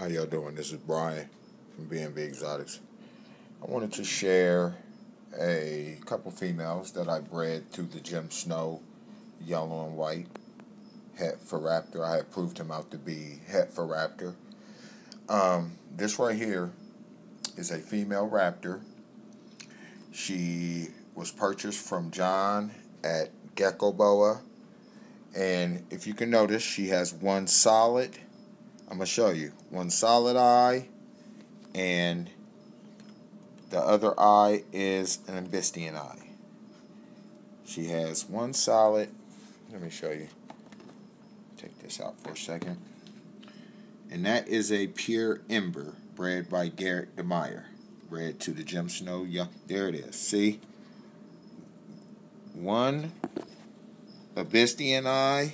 How y'all doing? This is Brian from BNB Exotics. I wanted to share a couple females that I bred through the GEM Snow yellow and white het for raptor. I had proved him out to be het for raptor. Um, this right here is a female raptor. She was purchased from John at Gecko Boa. And if you can notice, she has one solid I'm going to show you. One solid eye, and the other eye is an Ambistian eye. She has one solid, let me show you. Take this out for a second. And that is a pure ember bred by Garrett DeMeyer. Bred to the GEM Snow. There it is. See? One Ambistian eye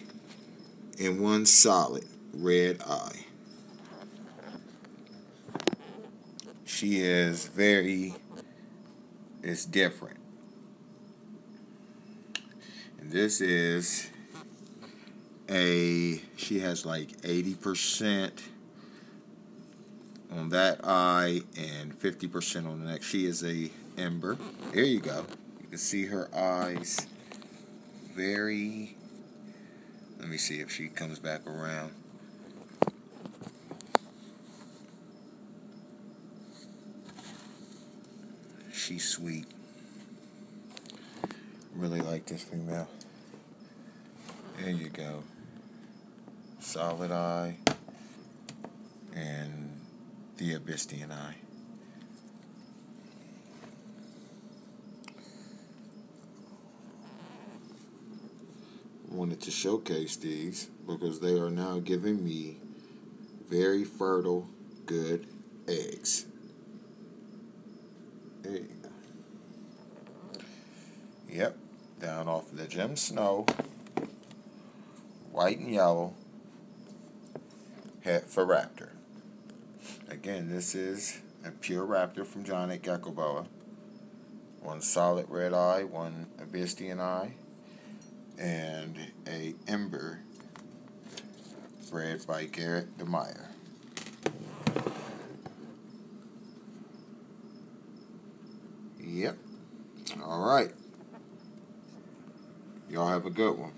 and one solid red eye. She is very, it's different. And this is a, she has like 80% on that eye and 50% on the next. She is a ember. There you go. You can see her eyes very, let me see if she comes back around. She's sweet. Really like this female. There you go. Solid eye and the Ambistian eye. Wanted to showcase these because they are now giving me very fertile, good eggs. There you go. Yep, down off of the GEM Snow, white and yellow, het for Raptor. Again, this is a pure Raptor from John at Gecko Boa. One solid red eye, one Ambistian eye, and a Ember bred by Garrett DeMeyer. Yep. All right. Y'all have a good one.